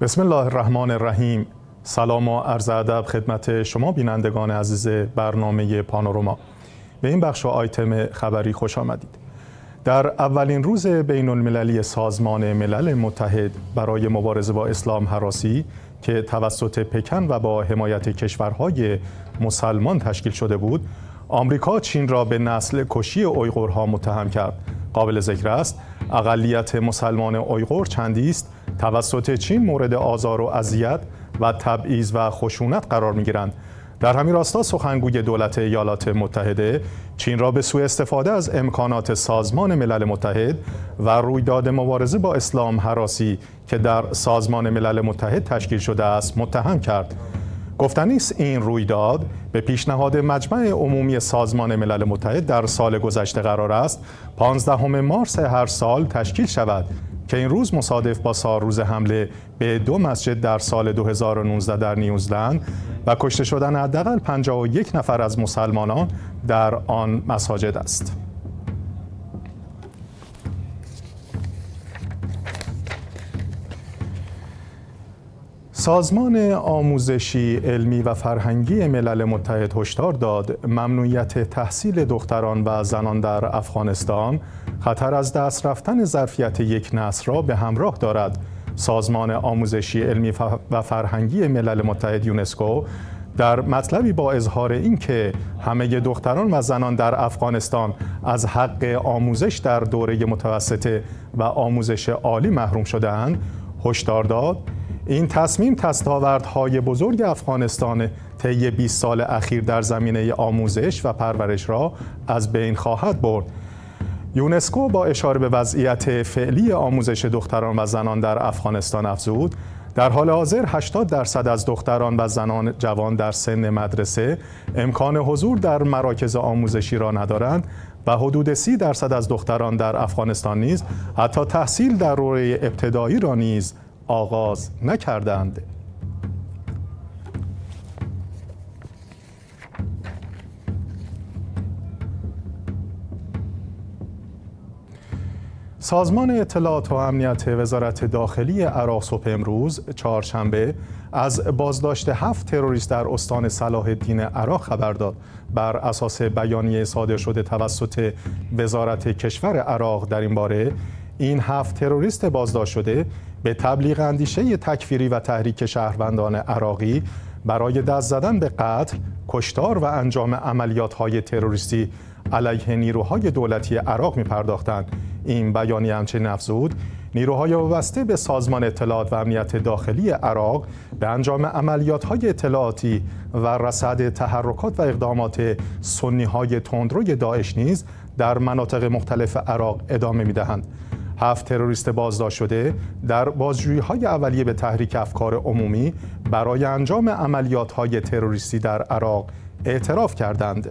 بسم الله الرحمن الرحیم سلام و عرض ادب خدمت شما بینندگان عزیز برنامه پانوروما به این بخش و آیتم خبری خوش آمدید. در اولین روز بین المللی سازمان ملل متحد برای مبارزه با اسلام حراسی که توسط پکن و با حمایت کشورهای مسلمان تشکیل شده بود آمریکا چین را به نسل کشی اویغورها متهم کرد. قابل ذکر است اقلیت مسلمان اویغور چندی است توسط چین مورد آزار و اذیت و تبعیض و خشونت قرار می‌گیرند؟ در همین راستا سخنگوی دولت ایالات متحده چین را به سوء استفاده از امکانات سازمان ملل متحد و رویداد مبارزه با اسلام حراسی که در سازمان ملل متحد تشکیل شده است متهم کرد. گفتنی است این رویداد به پیشنهاد مجمع عمومی سازمان ملل متحد در سال گذشته قرار است. 15 مارس هر سال تشکیل شود. که این روز مصادف با سال روز حمله به دو مسجد در سال 2019 در نیوزلند و کشته شدن حداقل 51 نفر از مسلمانان در آن مساجد است. سازمان آموزشی علمی و فرهنگی ملل متحد هشدار داد. ممنوعیت تحصیل دختران و زنان در افغانستان خطر از دست رفتن ظرفیت یک نسل را به همراه دارد. سازمان آموزشی علمی و فرهنگی ملل متحد یونسکو در مطلبی با اظهار اینکه همه دختران و زنان در افغانستان از حق آموزش در دوره متوسطه و آموزش عالی محروم شدهاند هشدار داد. این تصمیم تستاوردهای بزرگ افغانستان طی 20 سال اخیر در زمینه آموزش و پرورش را از بین خواهد برد. یونسکو با اشاره به وضعیت فعلی آموزش دختران و زنان در افغانستان افزود در حال حاضر 80 درصد از دختران و زنان جوان در سن مدرسه امکان حضور در مراکز آموزشی را ندارند و حدود 30 درصد از دختران در افغانستان نیز حتی تحصیل در دوره ابتدایی را نیز آغاز نکردند. سازمان اطلاعات و امنیت وزارت داخلی عراق صبح امروز چهارشنبه از بازداشت هفت تروریست در استان صلاح الدین عراق خبر داد بر اساس بیانیه صادر شده توسط وزارت کشور عراق در این باره این هفت تروریست بازداشت شده به تبلیغ اندیشه تکفیری و تحریک شهروندان عراقی برای دست زدن به قتل، کشتار و انجام عملیات های تروریستی علیه نیروهای دولتی عراق می پرداختند. این بیانیه همچنین افزود نیروهای وابسته به سازمان اطلاعات و امنیت داخلی عراق به انجام عملیات های اطلاعاتی و رصد تحرکات و اقدامات سنی های تندروی داعش نیز در مناطق مختلف عراق ادامه می دهند. هفت تروریست بازداشت شده در بازجویی های اولیه به تحریک افکار عمومی برای انجام عملیات های تروریستی در عراق اعتراف کردند.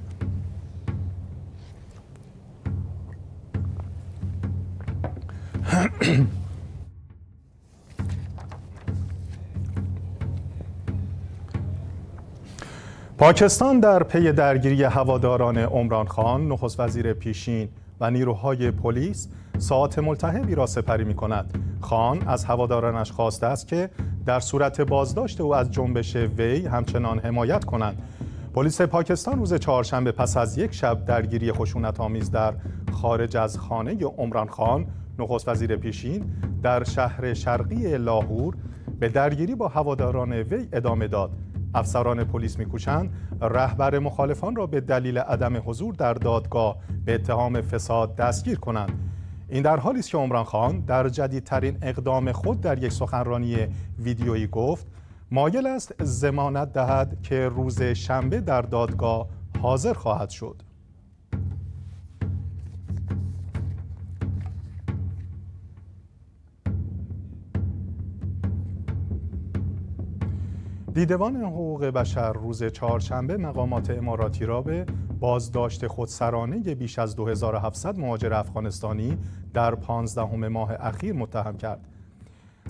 پاکستان در پی درگیری هواداران عمران خان نخست وزیر پیشین و نیروهای پلیس ساعت ملتهبی را سپری می کند خان از هوادارانش خواسته است که در صورت بازداشت او از جنبش وی همچنان حمایت کنند. پلیس پاکستان روز چهارشنبه پس از یک شب درگیری خشونت آمیز در خارج از خانه عمران خان نخست وزیر پیشین در شهر شرقی لاهور به درگیری با هواداران وی ادامه داد. افسران پلیس میکوشند رهبر مخالفان را به دلیل عدم حضور در دادگاه به اتهام فساد دستگیر کنند. این در حالی است که عمران خان در جدیدترین اقدام خود در یک سخنرانی ویدیویی گفت مایل است زمانت دهد که روز شنبه در دادگاه حاضر خواهد شد. دیدبان حقوق بشر روز چهارشنبه مقامات اماراتی را به بازداشت خودسرانه بیش از 2700 مهاجر افغانستانی در 15 ماه اخیر متهم کرد.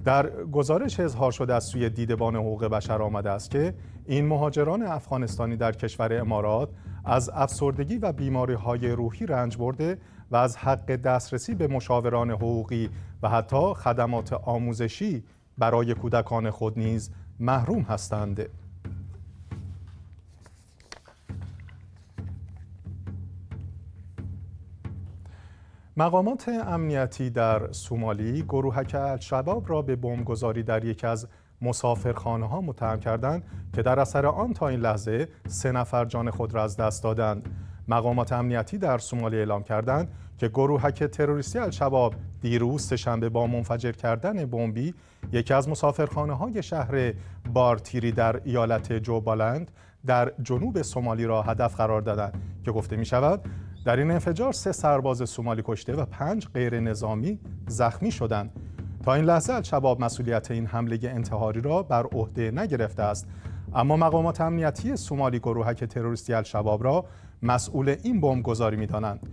در گزارش اظهار شده از سوی دیدبان حقوق بشر آمده است که این مهاجران افغانستانی در کشور امارات از افسردگی و بیماری های روحی رنج برده و از حق دسترسی به مشاوران حقوقی و حتی خدمات آموزشی برای کودکان خود نیز محروم هستند مقامات امنیتی در سومالی گروهک الشباب را به بمبگذاری در یکی از مسافرخانه ها متهم کردند که در اثر آن تا این لحظه سه نفر جان خود را از دست دادند. مقامات امنیتی در سومالی اعلام کردند که گروهک تروریستی الشباب دیروز سهشنبه با منفجر کردن بمبی یکی از مسافرخانه های شهر بارتیری در ایالت جوبالند در جنوب سومالی را هدف قرار دادند که گفته می شود در این انفجار سه سرباز سومالی کشته و پنج غیر نظامی زخمی شدند. تا این لحظه الشباب مسئولیت این حمله انتحاری را بر عهده نگرفته است اما مقامات امنیتی سومالی گروهک تروریستی الشباب را مسئول این بمبگذاری می‌دانند.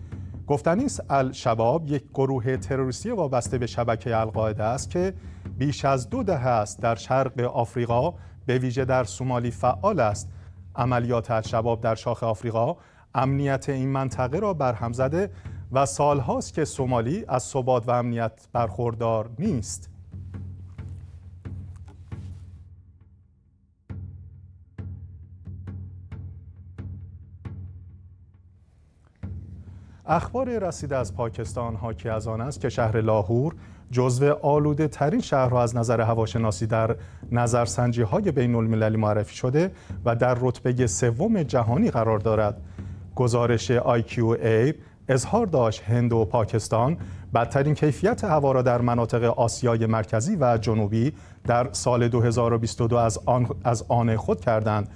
گفتنی است الشباب یک گروه تروریستی وابسته به شبکه القاعده است که بیش از دو دهه است در شرق آفریقا به ویژه در سومالی فعال است. عملیات الشباب در شاخ آفریقا امنیت این منطقه را برهم زده و سالهاست که سومالی از ثبات و امنیت برخوردار نیست. اخبار رسیده از پاکستان حاکی از آن است که شهر لاهور جزو آلوده ترین شهرها از نظر هواشناسی در نظرسنجی های بین المللی معرفی شده و در رتبه سوم جهانی قرار دارد. گزارش IQA اظهار داشت هند و پاکستان بدترین کیفیت هوا را در مناطق آسیای مرکزی و جنوبی در سال 2022 از آن, از آن خود کردند.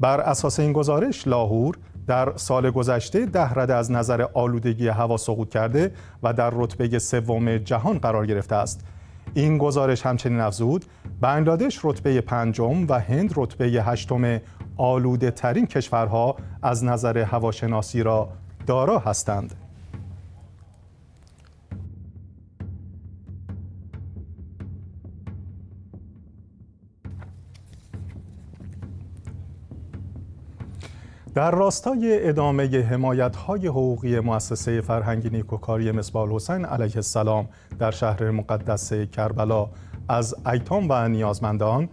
بر اساس این گزارش لاهور در سال گذشته ده رده از نظر آلودگی هوا سقوط کرده و در رتبه سوم جهان قرار گرفته است. این گزارش همچنین افزود بنگلادش رتبه پنجم و هند رتبه هشتم آلوده ترین کشورها از نظر هواشناسی را دارا هستند. در راستای ادامه حمایت های حقوقی مؤسسه فرهنگی نیکوکاری مصباح حسین علیه السلام در شهر مقدس کربلا از ایتام و نیازمندان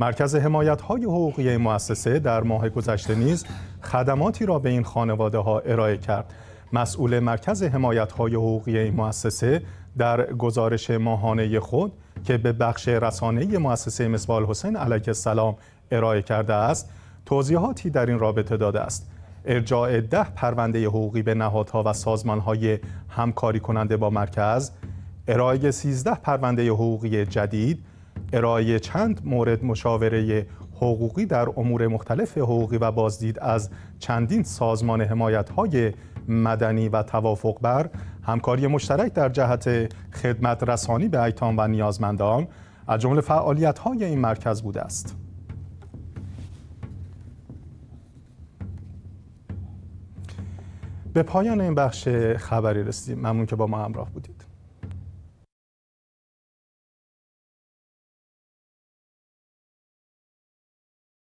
مرکز حمایت های حقوقی مؤسسه در ماه گذشته نیز خدماتی را به این خانواده ها ارائه کرد. مسئول مرکز حمایت های حقوقی این مؤسسه در گزارش ماهانه خود که به بخش رسانه مؤسسه مصباح حسین علیه السلام ارائه کرده است توضیحاتی در این رابطه داده است ارجاع ده پرونده حقوقی به نهادها و سازمانهای همکاری کننده با مرکز ارائه 13 پرونده حقوقی جدید ارائه چند مورد مشاوره حقوقی در امور مختلف حقوقی و بازدید از چندین سازمان حمایت های مدنی و توافق بر همکاری مشترک در جهت خدمت رسانی به ایتام و نیازمندان از جمله فعالیت های این مرکز بوده است. به پایان این بخش خبری رسیدیم. ممنون که با ما همراه بودید.